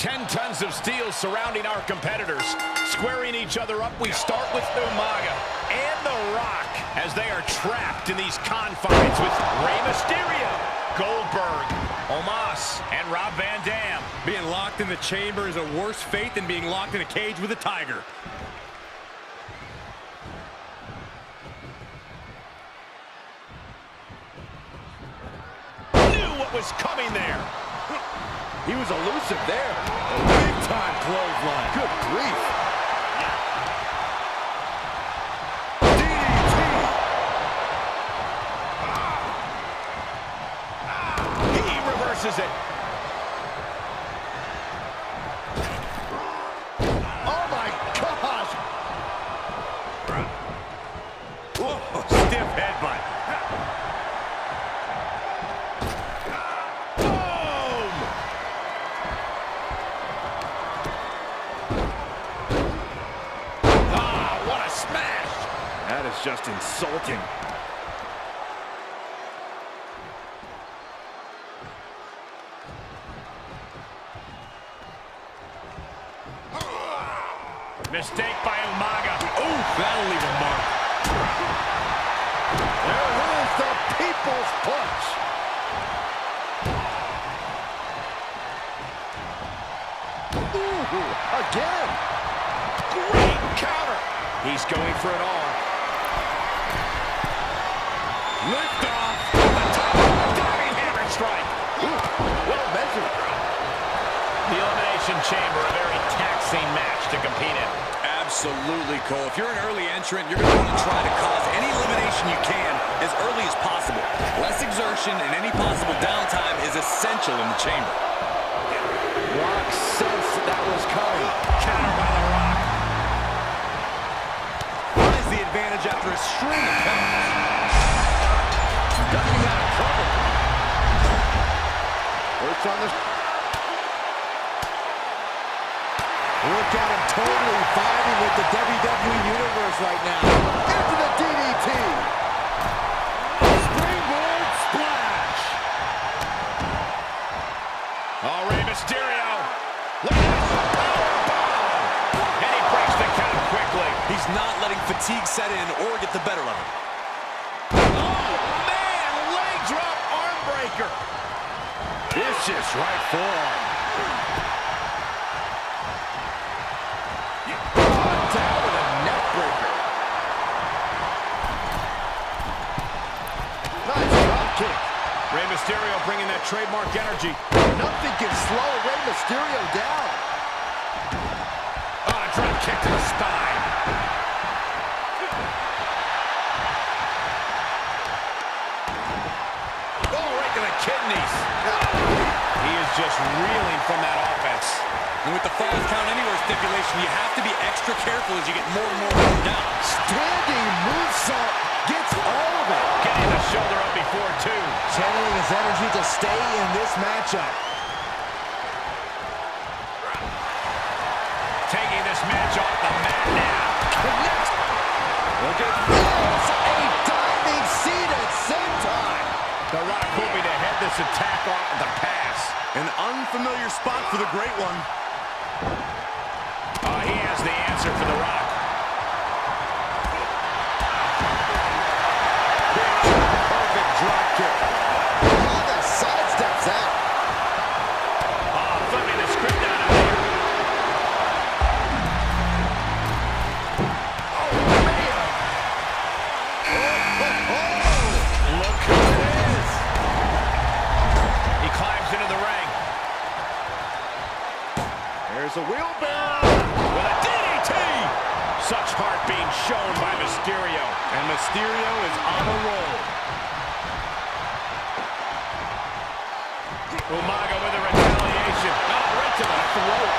Ten tons of steel surrounding our competitors. Squaring each other up, we start with Umaga and The Rock as they are trapped in these confines with Rey Mysterio, Goldberg, Omos, and Rob Van Dam. Being locked in the chamber is a worse fate than being locked in a cage with a tiger. Knew what was coming there. He was elusive there. Big time clothesline. Good grief. Ah. He reverses it. Oh my gosh. Whoa, stiff headbutt. Is just insulting. Mistake by Umaga. Ooh, that'll leave a mark. There is the people's punch. Ooh, again. Great counter. He's going for it all. Lift off. The top. Diving hammer strike. Ooh, well measured. The Elimination Chamber, a very taxing match to compete in. Absolutely, Cole. If you're an early entrant, you're going to want to try to cause any elimination you can as early as possible. Less exertion and any possible downtime is essential in the chamber. Rock sensed that was coming. Counter by The Rock. Finds the advantage after a string of counters. Ducking out of trouble. Works on the... Look at him totally vibing with the WWE Universe right now. Into the DDT. Springboard splash. Oh, Rey Mysterio. Look at this. And he breaks the count quickly. He's not letting fatigue set in or get the better of him. Oh, man. Leg drop arm breaker. Vicious right forearm. Down with a neck breaker. Nice drop kick. Rey Mysterio bringing that trademark energy. Nothing can slow Rey Mysterio down. Ah, drop kick to the spine. Just reeling from that offense. And with the Falls Count Anywhere stipulation, you have to be extra careful as you get more and more down. Standing moonsault gets all of it. Getting the shoulder up before, two. Channeling his energy to stay in this matchup. Taking this match off the mat now. Connects. Look at this. A diving seated senton. The Rock hoping to head this attack off with a pass. An unfamiliar spot for the Great One. Oh, he has the answer for The Rock. There's a wheelbarrow. With a DDT! Such heart being shown by Mysterio. And Mysterio is on a roll. Umaga with a retaliation. Oh, right to the throat.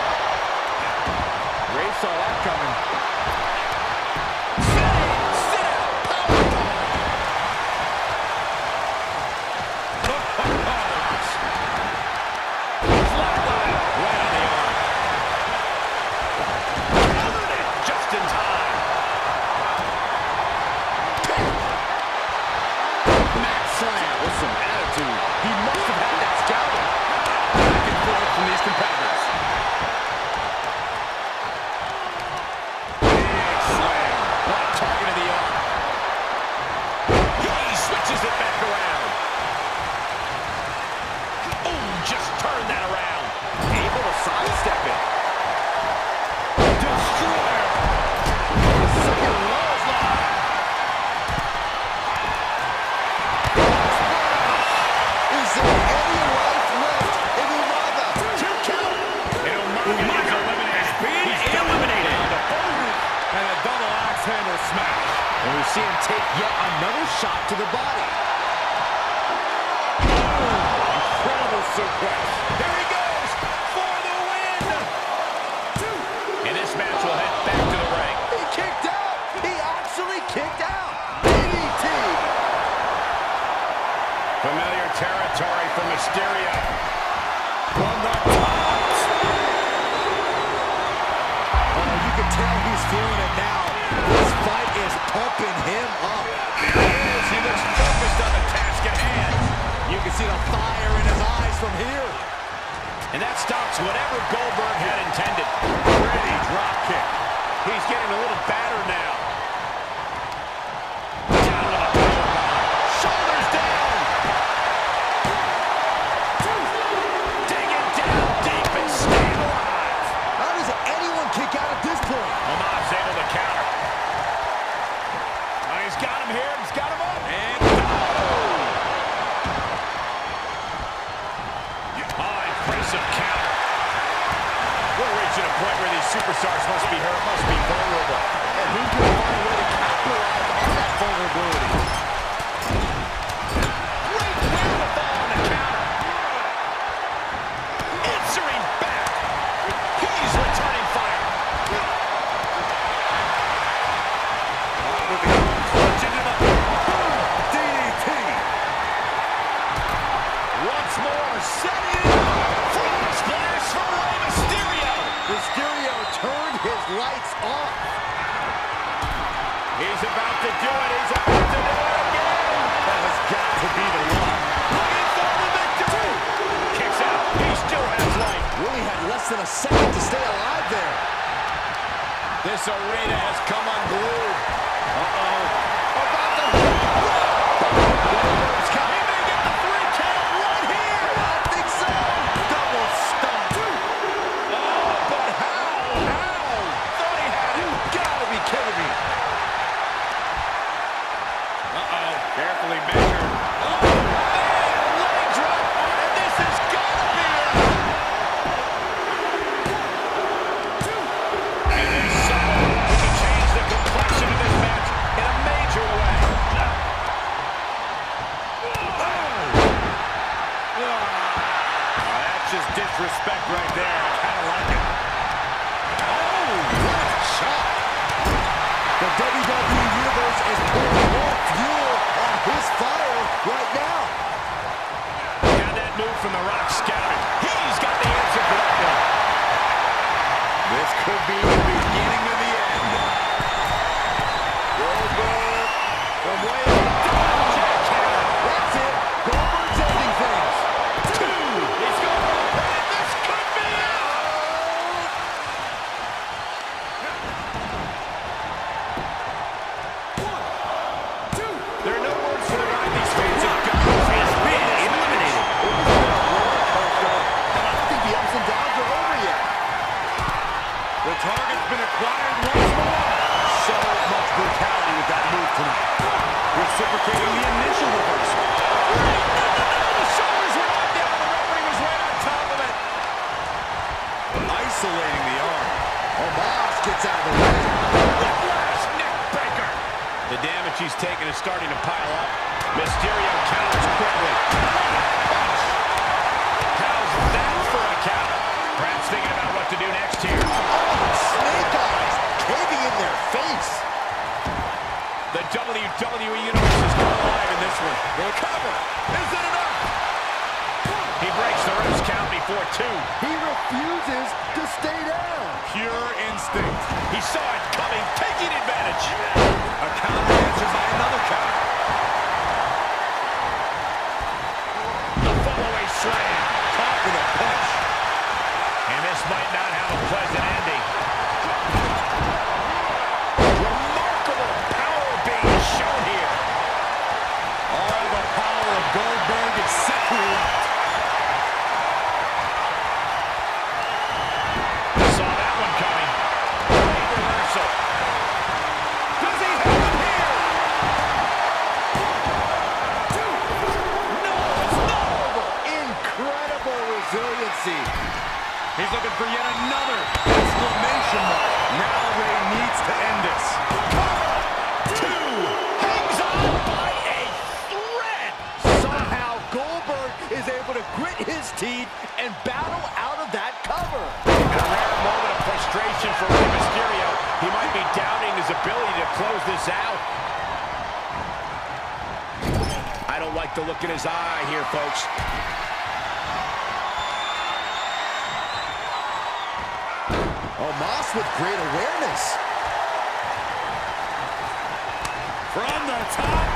Rey saw that coming. to the body. Incredible suplex. Here he goes for the win. Two. And this match will head back to the ring. He kicked out. He actually kicked out. DDT. Familiar territory for Mysterio. One more time. Oh, you can tell he's feeling it now. This fight is pumping him up. can see the fire in his eyes from here. And that stops whatever Goldberg had intended. Pretty drop kick. He's getting a little battered now. This arena has come unglued. Uh-oh. could be. They'll cover. Is it enough? He breaks the rest count before two. He refuses to stay down. Pure instinct. He saw it coming, taking advantage. A counter answers by another counter. This out. I don't like the look in his eye here, folks. Oh, Omos with great awareness. From the top.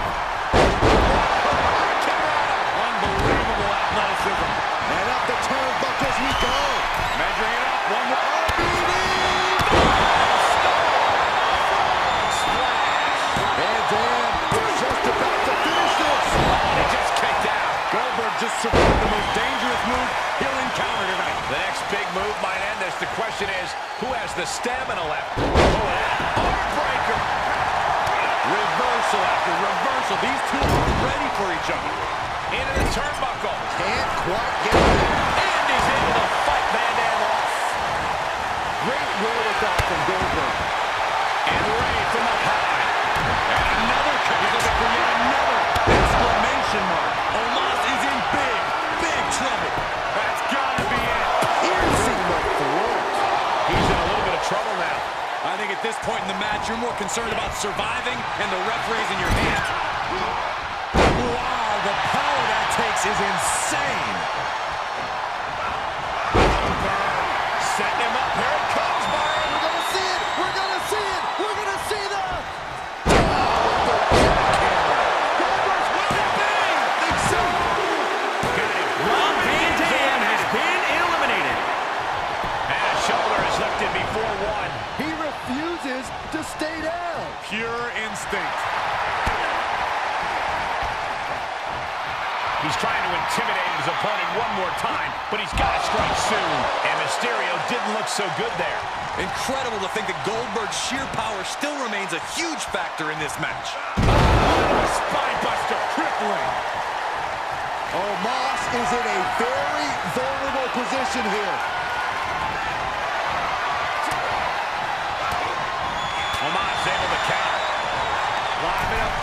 Unbelievable athleticism. And up the turnbuckles we go. Measuring it up. One more. Oh, and Dan is just about to finish this. He just kicked out. Goldberg just survived the most dangerous move he'll encounter tonight. The next big move might end this. The question is, who has the stamina left? Oh, that. Reversal after reversal. These two are ready for each other. Into the turnbuckle. Can't quite get it. And he's able to fight Van Dam off. Great wherewithal from Goldberg. This point in the match, you're more concerned about surviving and the ref raising your hand. Wow, the power that takes is insane. Pure instinct. He's trying to intimidate his opponent one more time, but he's got to strike soon. And Mysterio didn't look so good there. Incredible to think that Goldberg's sheer power still remains a huge factor in this match. Spine buster. Crippling. Oh, Omos is in a very vulnerable position here.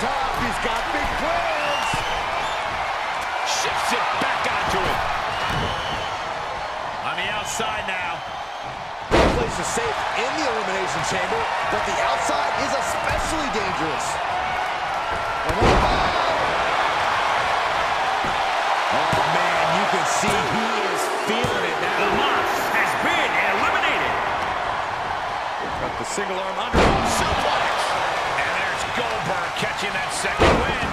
Top. He's got big plans. Shifts it back onto him. On the outside now. This place is safe in the Elimination Chamber, but the outside is especially dangerous. And oh, oh man, you can see he is feeling it now. Omos has been eliminated. Got the single arm under. Suplex. Catching that second win.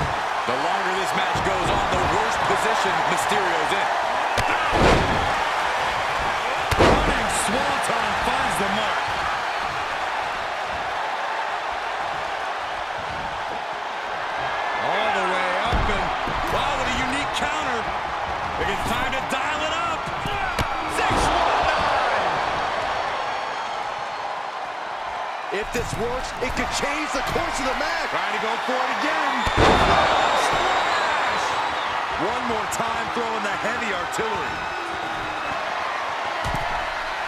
The longer this match goes on, the worse position Mysterio's in. If this works, it could change the course of the match. Trying to go for it again. One more time throwing the heavy artillery.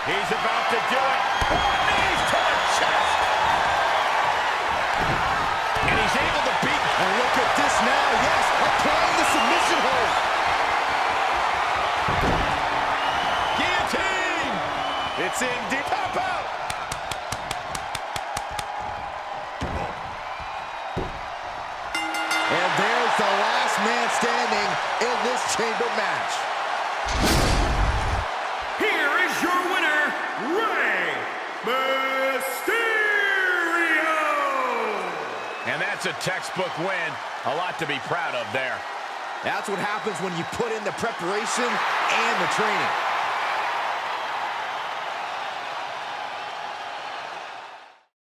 He's about to do it. Knees to the chest. And he's able to beat. And look at this now. Yes, applying the submission hold. Guillotine. It's in man standing in this chamber match. Here is your winner, Rey Mysterio. And that's a textbook win. A lot to be proud of there. That's what happens when you put in the preparation and the training.